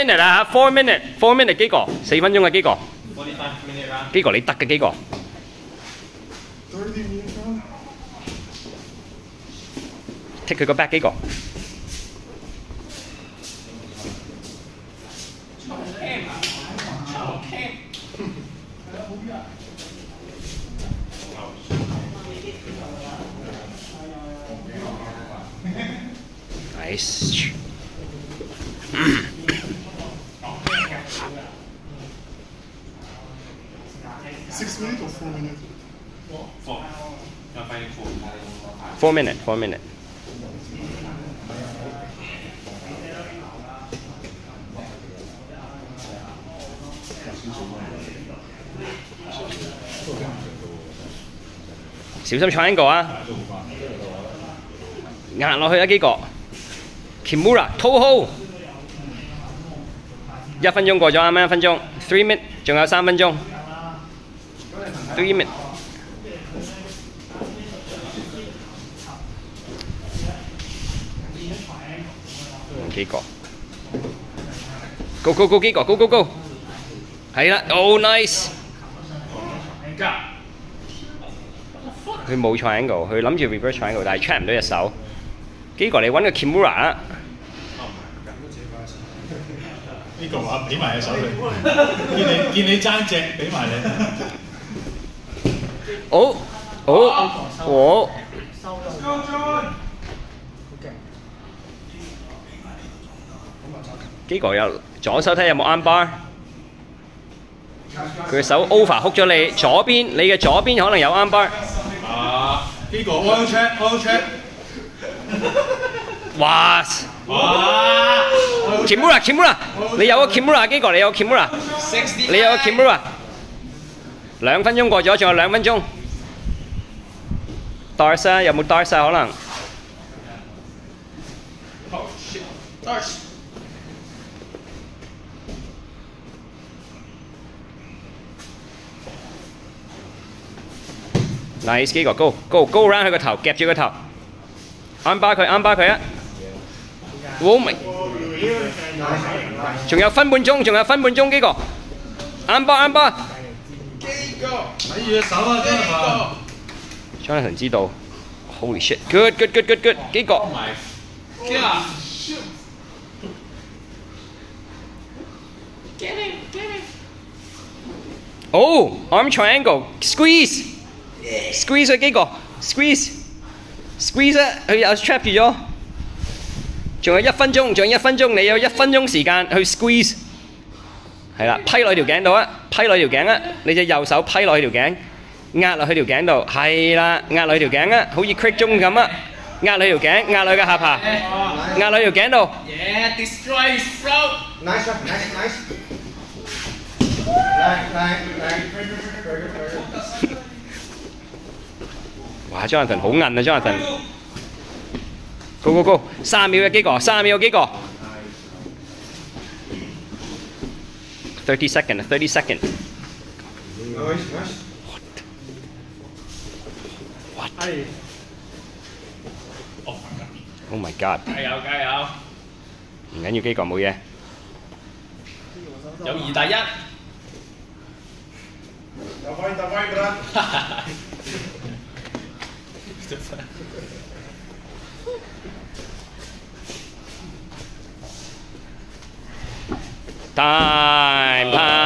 minute 啊，four minute，four minute 几个？四分钟嘅几个？ Forty-five minute round. 几个你得嘅几个？ 30 minutes round. take 佢个 back 几个？Nice. Six minutes or four minutes? Four. You're fighting four. Four minute, four minute. 小心 triangle 啊！壓落去啊幾個？Kimura Toho，一分鐘過咗啱啱一分鐘，three minute，仲有三分鐘 ，three minute。几个？Go go go 几个？Go go go！系啦，Oh nice！佢冇 triangle，佢谂住 reverse triangle，但系 check 唔到只手。几个你揾个 Kimura 啦，呢个话俾埋只手佢，见你见你争只，俾埋你。 哦哦哦！幾個有左手睇有冇啱 bar？佢嘅手 over 哭咗你左邊，你嘅左邊可能有啱 bar。啊，呢個 oil check，oil check。哇哇！Kimura Kimura，你有個 Kimura 幾個？你有 Kimura，你有個 Kimura。两分钟过咗，仲有两分钟。Dars 啊，有冇 Dars 啊？可能。 Oh shit. Darts. Nice 几个 go go go round 佢个头，夹住个头，啱巴佢，啱巴佢啊！好明，仲有分半钟，仲有分半钟几个？啱巴啱巴睇住只手啊， 真係嘛？，Jonathan 知道，Holy shit，good good good good good 幾個？Yeah. Oh arm triangle squeeze squeeze 佢幾個？squeeze squeeze 啊！佢又 trap 住咗，仲有一分鐘，仲有一分鐘，你有一分鐘時間去 squeeze。系啦，批落条颈度啊，批落条颈啊，你只右手批落去条颈，压落去条颈度，系啦，压落去条颈啊，好似 crack 钟咁啊，压落条颈，压落个下巴，压落条颈度。destroys. Nice, nice, nice. 哇张汉臣好硬啊张汉臣。Go go go，三秒嘅几个，三秒嘅几个。30 second, a 30 second. What? What? Oh my god. Cái hậu, cái hậu. 唔緊要，機構冇嘢。友誼第一。有威就威㗎啦。Ta time. Bye.